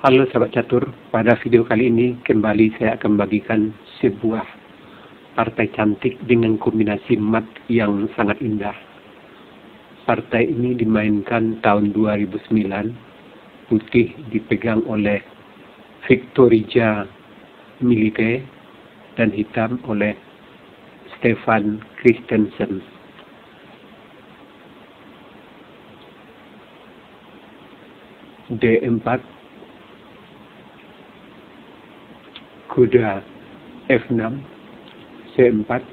Halo sahabat catur, pada video kali ini kembali saya akan bagikan sebuah partai cantik dengan kombinasi mat yang sangat indah. Partai ini dimainkan tahun 2009, putih dipegang oleh Victorija Milite dan hitam oleh Stefan Christensen. D4 kuda F6, C4,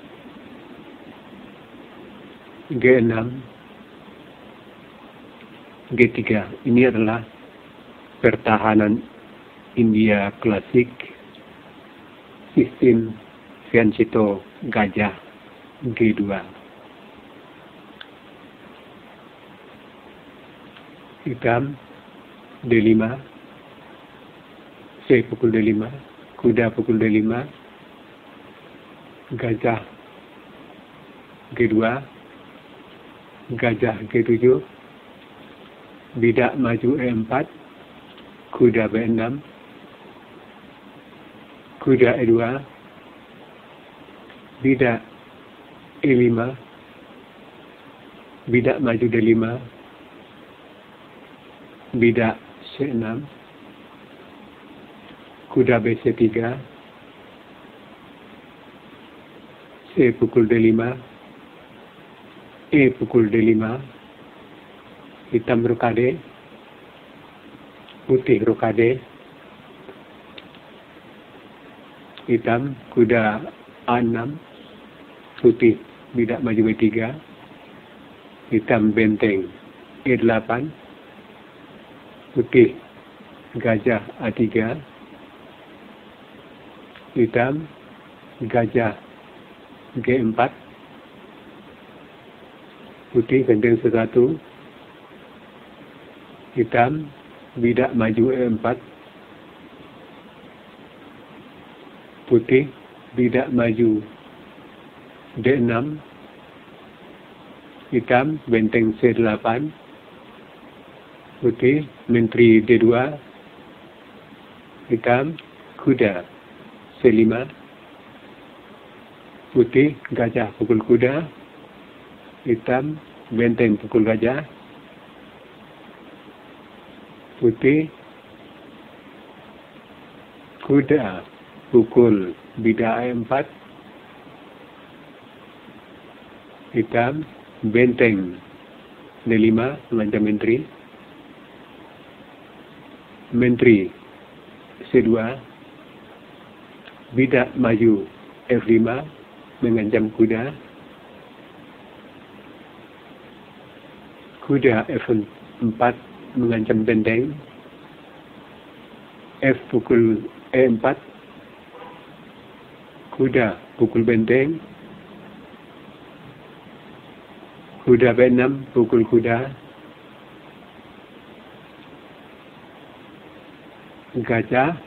G6, G3. Ini adalah pertahanan India klasik sistem Fianchetto gajah G2. Hitam D5, C pukul D5, kuda pukul D5, gajah G2, gajah G7, bidak maju E4, kuda B6, kuda E2, bidak E5, bidak maju D5, bidak C6, kuda BC3 C pukul D5 E pukul D5 hitam rokade. Putih rokade. Hitam kuda A6 putih bidak maju B3 hitam benteng E8 putih gajah A3 hitam gajah G4 putih gendeng satu hitam bidak maju E4 putih bidak maju D6 hitam benteng C8 putih menteri D2 hitam kuda C5 putih gajah pukul kuda. Hitam benteng pukul gajah. Putih kuda pukul bida 4 hitam benteng D5 mengancam menteri. Menteri C2 bidak maju F5 mengancam kuda. Kuda F4 mengancam benteng. F pukul E4 kuda pukul benteng. Kuda B6 pukul kuda. Gajah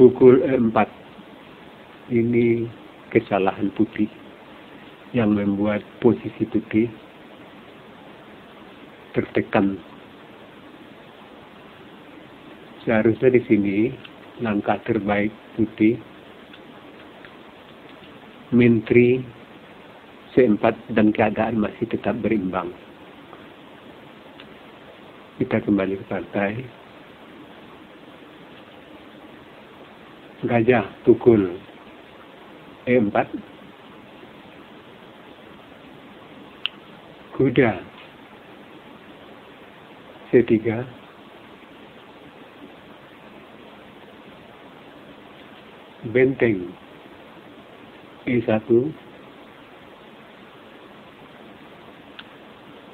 pukul 4 ini kesalahan putih yang membuat posisi putih tertekan. Seharusnya di sini langkah terbaik putih menteri C4 dan keadaan masih tetap berimbang. Kita kembali ke partai. Gajah pukul E4 kuda. C3 benteng. E1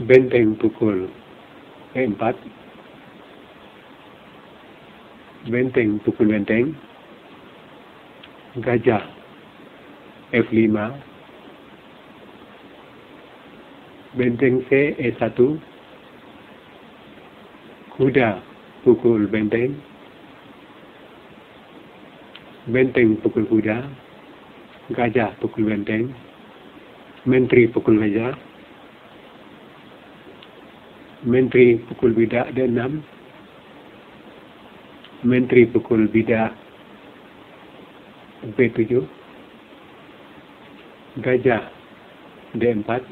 benteng pukul E4 benteng pukul benteng gajah. F5 benteng C E1 kuda pukul benteng. Benteng pukul kuda. Gajah pukul benteng. Menteri pukul gajah. Menteri pukul bidak D6 Menteri pukul Bida B7 Gajah D4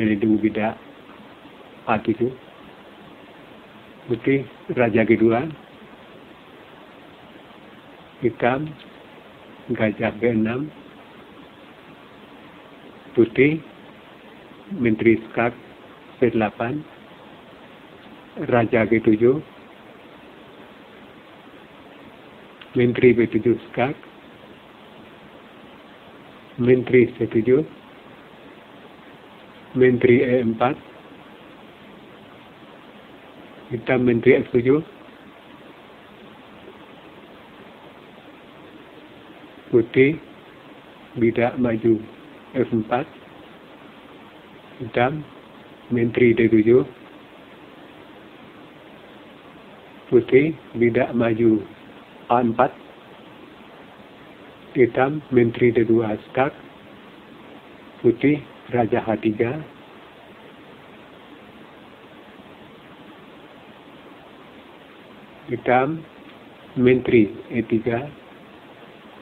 Melindungi Bida A7 Putih Raja G2 Hitam Gajah B6 Putih Menteri Skak B8 Raja G7 Menteri B7 Skak Menteri C7 Menteri E4 Hitam Menteri F7 Putih Bidak Maju F4 Hitam Menteri D7 Putih Bidak Maju A4 Hitam Menteri D2 Start Putih Raja H3 Hitam Menteri E3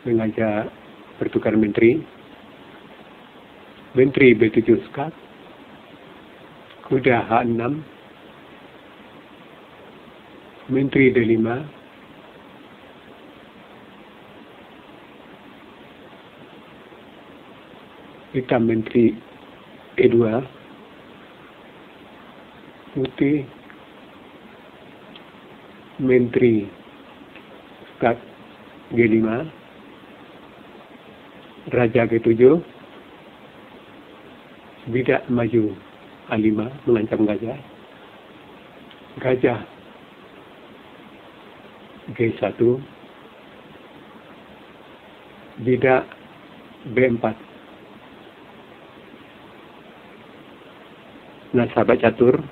Sengaja bertukar menteri. Menteri B7 Start Kuda H6 Menteri D5 hitam menteri E2 putih menteri Skat G5 Raja G7 bidak maju A5 mengancam gajah gajah G1 bidak B4 Nah, sahabat catur,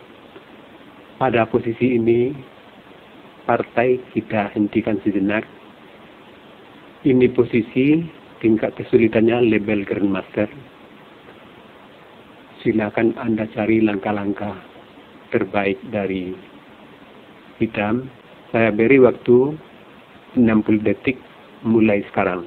pada posisi ini partai kita hentikan sejenak. Ini posisi tingkat kesulitannya label Grandmaster. Silakan Anda cari langkah-langkah terbaik dari hitam. Saya beri waktu 60 detik mulai sekarang.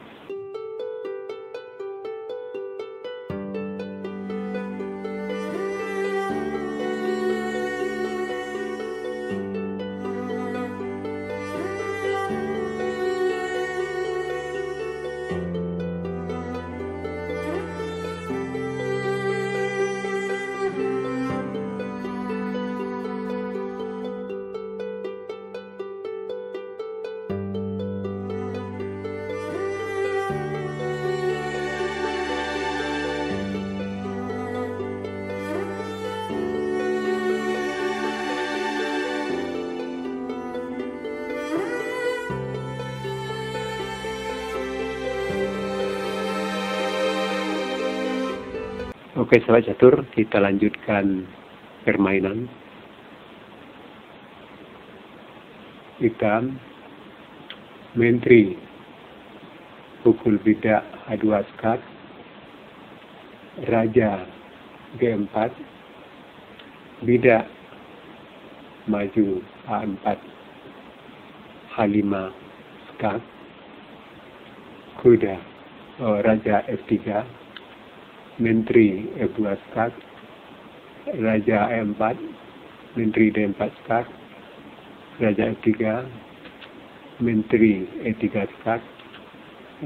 Oke, sahabat catur, kita lanjutkan permainan. Hitam, menteri, pukul bidak A2 skat, raja G4, bidak maju A4, H5 skat, kuda, oh, raja F3, Menteri E2 Skak, Raja E4, Menteri D4 Skak, Raja E3, Menteri E3 Skak,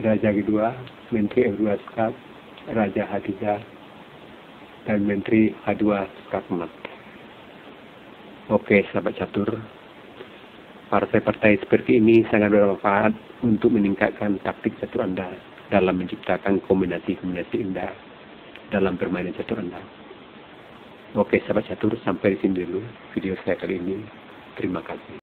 Raja G2, Menteri E2 Skak, Raja H3, dan Menteri H2 Skakmat. Oke, sahabat catur. Partai-partai seperti ini sangat bermanfaat untuk meningkatkan taktik catur Anda dalam menciptakan kombinasi-kombinasi indah dalam permainan catur Anda. Oke, sahabat catur, sampai di sini dulu video saya kali ini. Terima kasih.